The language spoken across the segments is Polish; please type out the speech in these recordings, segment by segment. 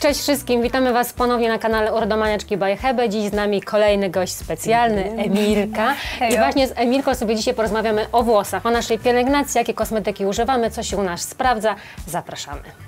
Cześć wszystkim, witamy Was ponownie na kanale Urodomaniaczki by Hebe. Dziś z nami kolejny gość specjalny, Emilka. I właśnie z Emilką sobie dzisiaj porozmawiamy o włosach, o naszej pielęgnacji, jakie kosmetyki używamy, co się u nas sprawdza. Zapraszamy.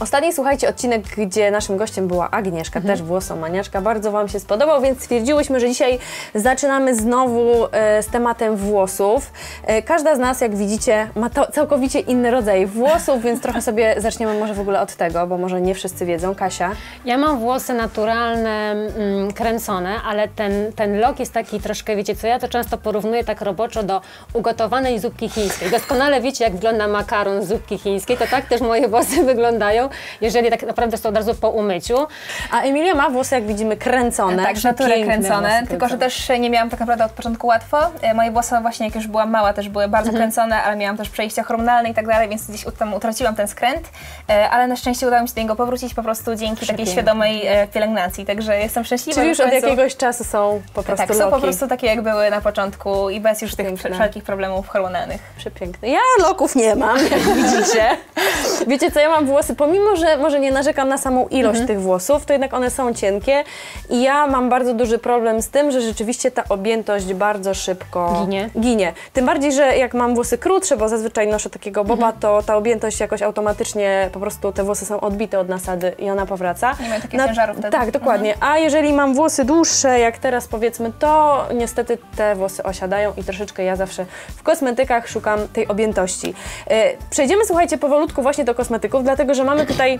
Ostatni, słuchajcie, odcinek, gdzie naszym gościem była Agnieszka, też włosomaniaczka, bardzo Wam się spodobał, więc stwierdziłyśmy, że dzisiaj zaczynamy znowu e, z tematem włosów. E, każda z nas, jak widzicie, ma całkowicie inny rodzaj włosów, więc trochę sobie zaczniemy może w ogóle od tego, bo może nie wszyscy wiedzą. Kasia? Ja mam włosy naturalne, mm, kręcone, ale ten, ten lok jest taki troszkę, wiecie co, ja to często porównuję tak roboczo do ugotowanej zupki chińskiej. Doskonale wiecie, jak wygląda makaron z zupki chińskiej, to tak też moje włosy wyglądają, jeżeli tak naprawdę są od razu po umyciu. A Emilia ma włosy, jak widzimy, kręcone. Tak, piękne kręcone, tylko że też nie miałam tak naprawdę od początku łatwo. E, Moje włosy właśnie jak już byłam mała też były bardzo Mhm. kręcone, ale miałam też przejścia hormonalne i tak dalej, więc gdzieś tam utraciłam ten skręt, E, ale na szczęście udało mi się do niego powrócić po prostu dzięki takiej świadomej e, pielęgnacji, także jestem szczęśliwa. Czyli już od jakiegoś czasu są po prostu Tak, są loki. po prostu takie jak były na początku i bez już tych Piękne. wszelkich problemów hormonalnych. Przepiękne. Ja loków nie mam, jak widzicie. Wiecie co, ja mam włosy, pomimo, że może nie narzekam na samą ilość tych włosów, to jednak one są cienkie i ja mam bardzo duży problem z tym, że rzeczywiście ta objętość bardzo szybko Ginie. ginie. Tym bardziej, że jak mam włosy krótsze, bo zazwyczaj noszę takiego boba, to ta objętość jakoś automatycznie, po prostu te włosy są odbite od nasady i ona powraca. Nie mają takiego ciężaru wtedy. Tak, dokładnie. A jeżeli mam włosy dłuższe, jak teraz powiedzmy, to niestety te włosy osiadają i troszeczkę ja zawsze w kosmetykach szukam tej objętości. E, Przejdziemy, słuchajcie, powolutku właśnie do kosmetyków, dlatego że mamy tutaj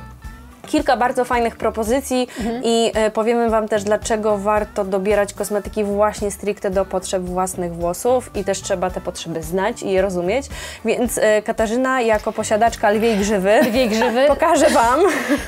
kilka bardzo fajnych propozycji i e, powiemy Wam też, dlaczego warto dobierać kosmetyki właśnie stricte do potrzeb własnych włosów i też trzeba te potrzeby znać i je rozumieć. Więc e, Katarzyna, jako posiadaczka lwiej grzywy, Dwie grzywy. pokażę Wam.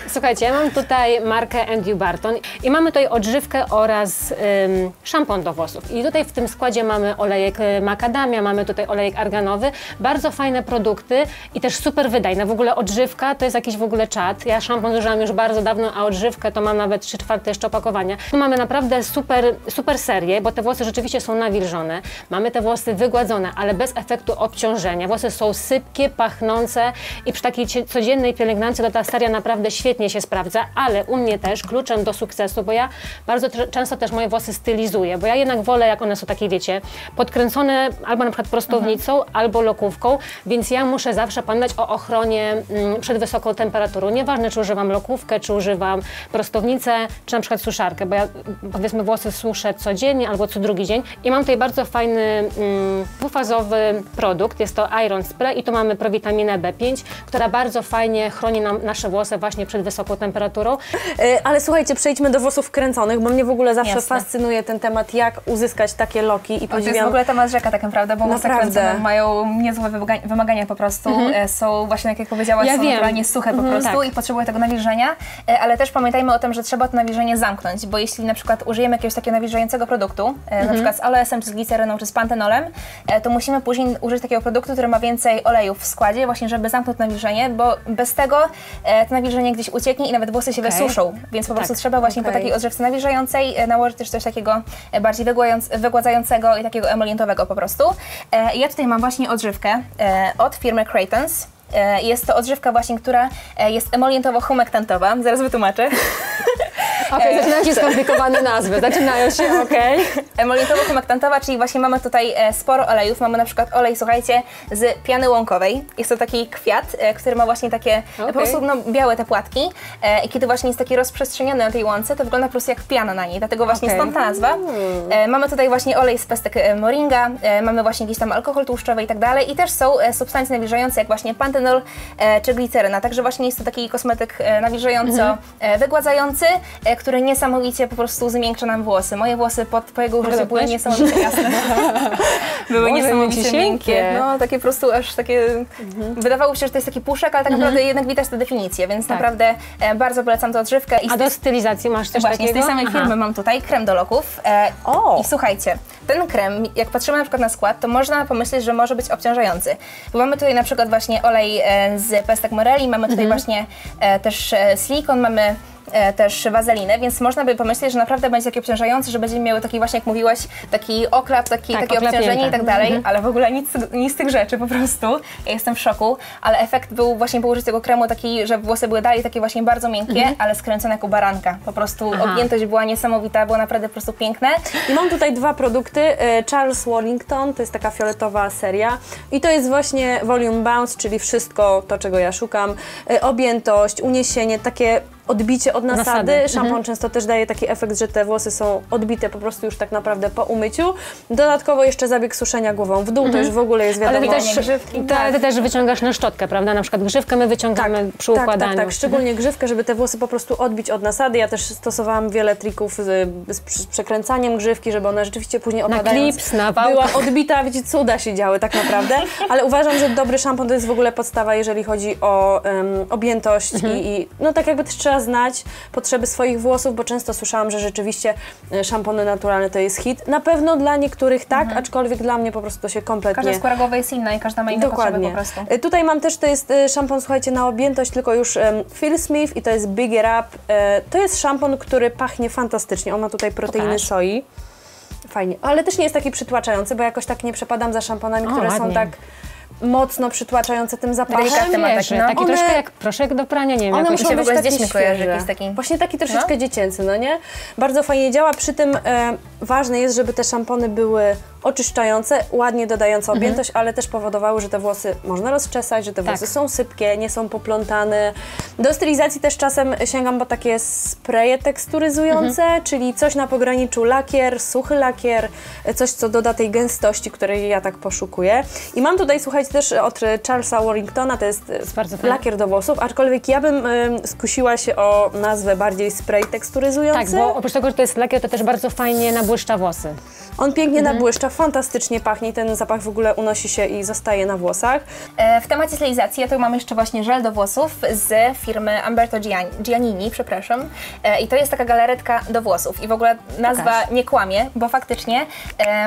Słuchajcie, ja mam tutaj markę Andrew Barton i mamy tutaj odżywkę oraz ym, szampon do włosów. I tutaj w tym składzie mamy olejek y, makadamia, mamy tutaj olejek arganowy. Bardzo fajne produkty i też super wydajne. W ogóle odżywka to jest jakiś w ogóle czat. Ja szampon zużyłam już bardzo dawno, a odżywkę to mam nawet 3 czwarte jeszcze opakowania. Tu mamy naprawdę super, super serię, bo te włosy rzeczywiście są nawilżone. Mamy te włosy wygładzone, ale bez efektu obciążenia. Włosy są sypkie, pachnące i przy takiej codziennej pielęgnacji to ta seria naprawdę świetnie się sprawdza, ale u mnie też kluczem do sukcesu, bo ja bardzo często też moje włosy stylizuję, bo ja jednak wolę, jak one są takie, wiecie, podkręcone albo na przykład prostownicą, albo lokówką, więc ja muszę zawsze pamiętać o ochronie mm, przed wysoką temperaturą. Nieważne, czy używam lokówkę, czy używam prostownicę, czy na przykład suszarkę, bo ja powiedzmy włosy suszę codziennie albo co drugi dzień i mam tutaj bardzo fajny mm, dwufazowy produkt, jest to Iron Spray i tu mamy prowitaminę B5, która bardzo fajnie chroni nam nasze włosy właśnie przed wysoką temperaturą. E, Ale słuchajcie, przejdźmy do włosów kręconych, bo mnie w ogóle zawsze Jasne. fascynuje ten temat, jak uzyskać takie loki i To jest w podziwiam. ogóle temat rzeka tak naprawdę, bo włosy kręcone mają niezłe wymaga- wymagania po prostu. E, Są właśnie, tak jak powiedziałaś, Ja są wiem. naturalnie suche po Mhm, prostu tak. i potrzebują tego nawilżenia, e, ale też pamiętajmy o tym, że trzeba to nawilżenie zamknąć, bo jeśli na przykład użyjemy jakiegoś takiego nawilżającego produktu, e, na przykład z aloesem, czy z gliceryną, czy z pantenolem, e, to musimy później użyć takiego produktu, który ma więcej olejów w składzie, właśnie żeby zamknąć nawilżenie, bo bez tego to nawilżenie gdzieś ucieknie i nawet włosy się Okej. wysuszą, więc po prostu Tak, trzeba właśnie okej. po takiej odżywce nawilżającej nałożyć też coś takiego bardziej wygładzającego i takiego emolientowego po prostu. Ja tutaj mam właśnie odżywkę od firmy Craytons. E, Jest to odżywka właśnie, która e, jest emolientowo-humektantowa. Zaraz wytłumaczę. Okej, zaczynają się skomplikowane nazwy, zaczynają się, okej. Emolientowo-humektantowa, czyli właśnie mamy tutaj e, sporo olejów. Mamy na przykład olej, słuchajcie, z piany łąkowej. Jest to taki kwiat, e, który ma właśnie takie Okej. po prostu no, białe te płatki. E, I kiedy właśnie jest taki rozprzestrzeniony na tej łące, to wygląda po prostu jak piana na niej. Dlatego właśnie Okej. stąd ta nazwa. Mamy tutaj właśnie olej z pestek moringa, mamy właśnie jakiś tam alkohol tłuszczowy i tak dalej. I też są substancje nawilżające, jak właśnie pantenol czy gliceryna. Także właśnie jest to taki kosmetyk e, e, e, który niesamowicie po prostu zmiękcza nam włosy. Moje włosy po, po jego użyciu były niesamowicie jasne. były Boże, niesamowicie miękkie. No, takie po prostu aż takie... Wydawało się, że to jest taki puszek, ale tak naprawdę jednak widać tę definicję, więc Tak. naprawdę e, bardzo polecam tę odżywkę. I A do stylizacji masz coś Właśnie, takiego? z tej samej Aha. firmy mam tutaj krem do loków. E, O! I słuchajcie, ten krem, jak patrzymy na przykład na skład, to można pomyśleć, że może być obciążający. Bo mamy tutaj na przykład właśnie olej e, z pestek moreli, mamy tutaj właśnie e, też e, silikon, mamy też wazelinę, więc można by pomyśleć, że naprawdę będzie taki obciążający, że będziemy miały taki właśnie, jak mówiłaś, taki oklap, taki, Tak, takie obciążenie i tak dalej, ale w ogóle nic, nic z tych rzeczy po prostu. Ja jestem w szoku, ale efekt był właśnie po użyciu tego kremu taki, że włosy były dalej takie właśnie bardzo miękkie, ale skręcone jak u baranka. Po prostu Aha. objętość była niesamowita, było naprawdę po prostu piękne. I mam tutaj dwa produkty. e, Charles Wallington, to jest taka fioletowa seria. I to jest właśnie Volume Bounce, czyli wszystko to, czego ja szukam. E, Objętość, uniesienie, takie odbicie od nasady. Nasady, Szampon często też daje taki efekt, że te włosy są odbite po prostu już tak naprawdę po umyciu. Dodatkowo jeszcze zabieg suszenia głową w dół, to już w ogóle jest Ale wiadomo. ty też, ta, ale ty też wyciągasz na szczotkę, prawda? Na przykład grzywkę my wyciągamy przy tak, układaniu. tak, tak, szczególnie grzywkę, żeby te włosy po prostu odbić od nasady. Ja też stosowałam wiele trików z, z przekręcaniem grzywki, żeby ona rzeczywiście później Na opadając klips, na wałka. była odbita, wiecie, cuda się działy tak naprawdę, ale uważam, że dobry szampon to jest w ogóle podstawa, jeżeli chodzi o em, objętość Mhm. i, i no tak jakby też trzeba znać potrzeby swoich włosów, bo często słyszałam, że rzeczywiście e, szampony naturalne to jest hit. Na pewno dla niektórych tak, Mhm. aczkolwiek dla mnie po prostu to się kompletnie... Każda skóra głowy jest inna i każda ma inne potrzeby Dokładnie. po prostu. E, Tutaj mam też, to jest e, szampon, słuchajcie, na objętość, tylko już um, Phil Smith i to jest Bigger Up. E, to jest szampon, który pachnie fantastycznie. On ma tutaj proteiny Pokaż. soi. Fajnie. Ale też nie jest taki przytłaczający, bo jakoś tak nie przepadam za szamponami, O, które są ładnie. tak mocno przytłaczające tym zapachem. Delikatny ma taki, no. taki One- troszkę jak proszek do prania, nie wiem, One muszą się być kojarzy, świeże. jakiś taki- Właśnie taki troszeczkę dziecięcy, no nie? Bardzo fajnie działa, przy tym e, ważne jest, żeby te szampony były oczyszczające, ładnie dodające Mhm. objętość, ale też powodowały, że te włosy można rozczesać, że te Tak. włosy są sypkie, nie są poplątane. Do stylizacji też czasem sięgam po takie spreje teksturyzujące, Mhm. czyli coś na pograniczu lakier, suchy lakier, coś co doda tej gęstości, której ja tak poszukuję. I mam tutaj, słuchajcie, też od Charlesa Warringtona, to jest lakier do włosów, aczkolwiek ja bym em, skusiła się o nazwę bardziej spray teksturyzujący. Tak, bo oprócz tego, że to jest lakier, to też bardzo fajnie nabłyszcza włosy. On pięknie Mhm. nabłyszcza, fantastycznie pachnie, ten zapach w ogóle unosi się i zostaje na włosach. E, W temacie stylizacji ja tu mam jeszcze właśnie żel do włosów z firmy Umberto Gian- Giannini, przepraszam. E, I to jest taka galaretka do włosów. I w ogóle nazwa Pokaż. nie kłamie, bo faktycznie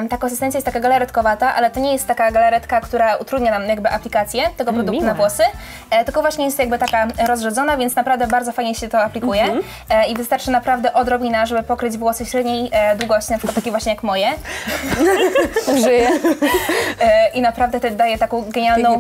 ta konsystencja jest taka galaretkowata, ale to nie jest taka galaretka, która utrudnia nam jakby aplikację tego produktu miłe. na włosy, e, tylko właśnie jest jakby taka rozrzedzona, więc naprawdę bardzo fajnie się to aplikuje. Mhm. E, I wystarczy naprawdę odrobina, żeby pokryć włosy średniej długości, na przykład takie właśnie jak moje. E, i naprawdę to daje taką genialną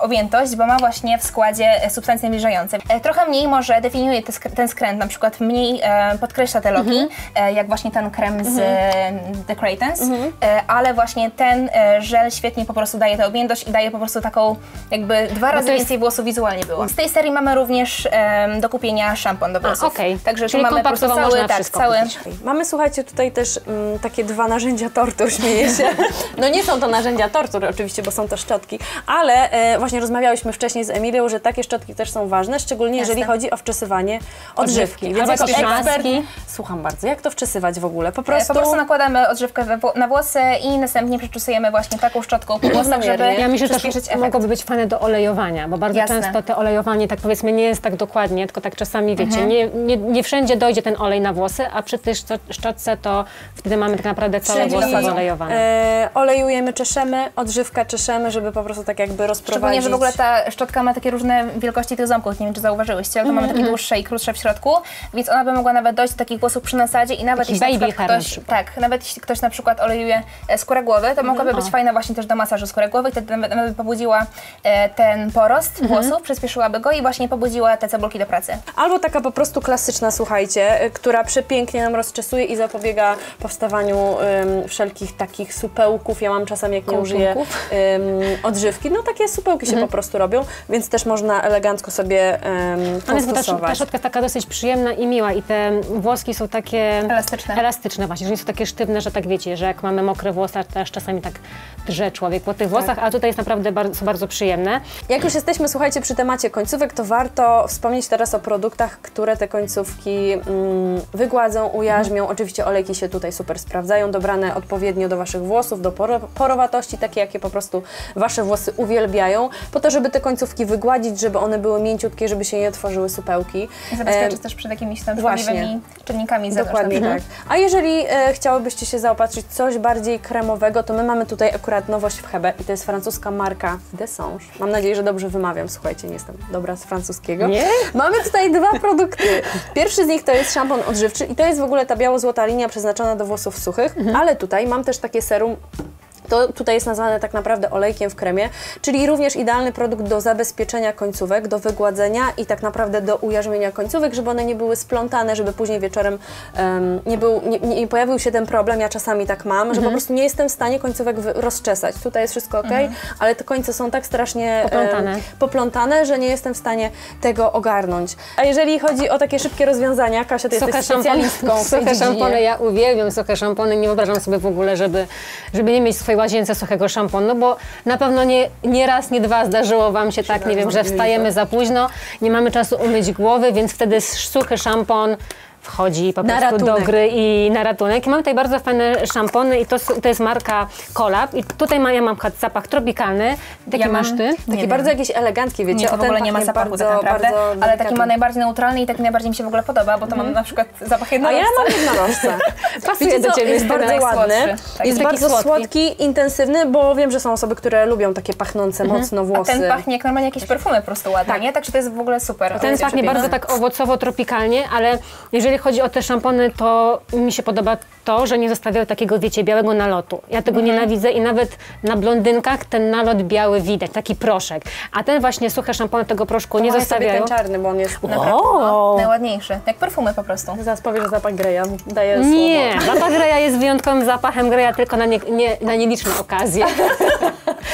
objętość, bo ma właśnie w składzie substancje nawilżające. E, trochę mniej może definiuje te ten skręt, na przykład mniej e, podkreśla te loki, Mhm. e, jak właśnie ten krem z e, The Creatance, e, ale właśnie ten e, żel świetnie po prostu daje tę objętość i daje po prostu taką jakby dwa razy jest- więcej włosów wizualnie było. Z tej serii mamy również e, do kupienia szampon do włosów. okej. Także tu Czyli mamy po prostu cały, można tak, wszystko cały. Mamy, słuchajcie, tutaj też mm, takie dwa narzędzia tortur, śmieję się. No nie są to narzędzia tortur oczywiście, bo są to szczotki, ale e, właśnie rozmawiałyśmy wcześniej z Emilią, że takie szczotki też są ważne, szczególnie jeżeli Jasne. chodzi o wczesywanie odżywki. Odżywki. Więc jako ekspert, słucham bardzo, jak to wczesywać w ogóle? Po E, prostu... Po prostu nakładamy odżywkę na włosy i następnie przeczusujemy właśnie taką szczotką po włosach, żeby. Ja myślę, że to efekt. mogłoby być fajne do olejowania, bo bardzo Jasne. często te olejowanie, tak powiedzmy, nie jest tak dokładnie, tylko tak czasami, wiecie, Mhm. nie, nie, nie wszędzie dojdzie ten olej na włosy, a przy tej szczo- szczotce to wtedy mamy tak naprawdę całe Czyli włosy olejowane. e, olejujemy, czeszemy, odżywka czeszemy, żeby po prostu tak jakby rozprowadzić. Szczególnie, że w ogóle ta szczotka ma takie różne wielkości tych ząbków, nie wiem czy zauważyłyście, ale to mamy takie dłuższe i krótsze w środku, więc ona by mogła nawet dojść do takich włosów przy nasadzie i nawet Taki jeśli na baby na ktoś, przykład. tak, nawet jeśli ktoś na przykład olejuje e, skórę głowy, to mogłaby być O. fajna właśnie też do masażu skóry głowy, wtedy nawet, nawet by pobudziła e, ten porost włosów, przyspieszyłaby go i właśnie pobudziła te cebulki do pracy. Albo taka po prostu klasyczna, słuchajcie, y, która przepięknie nam rozczesuje i zapobiega powstawaniu wszelkich takich supełków. Ja mam czasem, jak nie użyję odżywki, no takie supełki się po prostu robią, więc też można elegancko sobie jest, bo ta, ta postosować. szczotka jest taka dosyć przyjemna i miła i te włoski są takie... Elastyczne. Elastyczne właśnie, że nie są takie sztywne, że tak wiecie, że jak mamy mokre włosy, to aż czasami tak drze człowiek po tych włosach, a tutaj jest naprawdę bardzo, są bardzo przyjemne. Jak już jesteśmy, słuchajcie, przy temacie końcówek, to warto wspomnieć teraz o produktach, które te końcówki mm, wygładzą, ujarzmią. Oczywiście olejki się tutaj super sprawdzają, dobrane odpowiednio do Waszych włosów, do poro- porowatości, takie jakie po prostu Wasze włosy uwielbiają, po to, żeby te końcówki wygładzić, żeby one były mięciutkie, żeby się nie tworzyły supełki. I zabezpieczyć Em, też przed jakimiś tam właśnie. szkodliwymi czynnikami zewnątrz. Dokładnie na tak. A jeżeli e, chciałybyście się zaopatrzyć w coś bardziej kremowego, to my mamy tutaj akurat nowość w Hebe i to jest francuska marka Desange. Mam nadzieję, że dobrze wymawiam. Słuchajcie, nie jestem dobra z francuskiego. Nie? Mamy tutaj dwa produkty. Pierwszy z nich to jest szampon odżywczy i to jest w ogóle ta biało-złota linia przeznaczona do włosów suchych, ale tutaj mam też takie serum to tutaj jest nazwane tak naprawdę olejkiem w kremie, czyli również idealny produkt do zabezpieczenia końcówek, do wygładzenia i tak naprawdę do ujarzmienia końcówek, żeby one nie były splątane, żeby później wieczorem em, nie, był, nie, nie pojawił się ten problem, ja czasami tak mam, że po prostu nie jestem w stanie końcówek rozczesać. Tutaj jest wszystko ok, ale te końce są tak strasznie Poplątane. poplątane, że nie jestem w stanie tego ogarnąć. A jeżeli chodzi o takie szybkie rozwiązania, Kasia, ty jesteś Suche szampony, specjalistką suche szampony, ja uwielbiam suche szampony, nie wyobrażam sobie w ogóle, żeby, żeby nie mieć w swojej łazience suchego szamponu, bo na pewno nie, nie raz, nie dwa zdarzyło Wam się tak, nie wiem, że wstajemy za późno, nie mamy czasu umyć głowy, więc wtedy suchy szampon wchodzi po Na prostu do ratunek. gry i na ratunek. I mamy tutaj bardzo fajne szampony i to, to jest marka Colab i tutaj ma, ja mam zapach tropikalny, taki Ja mam- masz Ty? Taki Nie, bardzo nie. jakiś elegancki, wiecie, Nie, o to w ogóle nie ma zapachu bardzo, tak naprawdę, bardzo ale taki ma najbardziej neutralny i taki najbardziej mi się w ogóle podoba, bo to mam na przykład zapach A ja jednorożca. mam jednorożca. Pasuje Wiecie do Ciebie. jest bardzo ładny. Tak, jest taki bardzo słodki. słodki, intensywny, bo wiem, że są osoby, które lubią takie pachnące mocno A włosy. ten pachnie jak normalnie jakieś perfumy po prostu ładne, Tak. nie? Także to jest w ogóle super. Ten pachnie bardzo tak owocowo-tropikalnie, ale jeżeli chodzi o te szampony, to mi się podoba to, że nie zostawiają takiego, wiecie, białego nalotu. Ja tego nienawidzę i nawet na blondynkach ten nalot biały widać, taki proszek. A ten właśnie suche szampony tego proszku nie Machaj sobie zostawiają. ten czarny, bo on jest... Naprawdę, no, najładniejszy. Jak perfumy po prostu. Zaraz powiesz, że zapach Greya daje Nie, słowo. zapach Greya jest wyjątkowym zapachem Greya tylko na, nie, nie, na nieliczne okazje.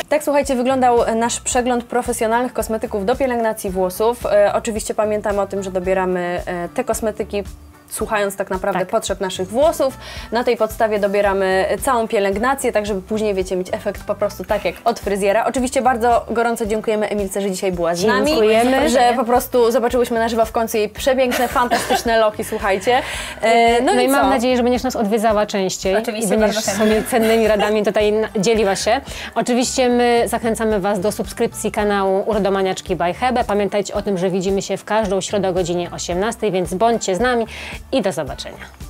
Tak, słuchajcie, wyglądał nasz przegląd profesjonalnych kosmetyków do pielęgnacji włosów. E, oczywiście pamiętamy o tym, że dobieramy e, te kosmetyki słuchając tak naprawdę Tak. potrzeb naszych włosów. Na tej podstawie dobieramy całą pielęgnację, tak żeby później, wiecie, mieć efekt po prostu tak jak od fryzjera. Oczywiście bardzo gorąco dziękujemy Emilce, że dzisiaj była z nami. Dziękujemy. Że po prostu zobaczyłyśmy na żywo w końcu jej przepiękne, fantastyczne loki, słuchajcie. E, No, i co? mam nadzieję, że będziesz nas odwiedzała częściej Oczywiście, i będziesz sobie cennymi radami tutaj dzieliła się. Oczywiście my zachęcamy Was do subskrypcji kanału Urodomaniaczki by Hebe. Pamiętajcie o tym, że widzimy się w każdą środę o godzinie 18, więc bądźcie z nami i do zobaczenia.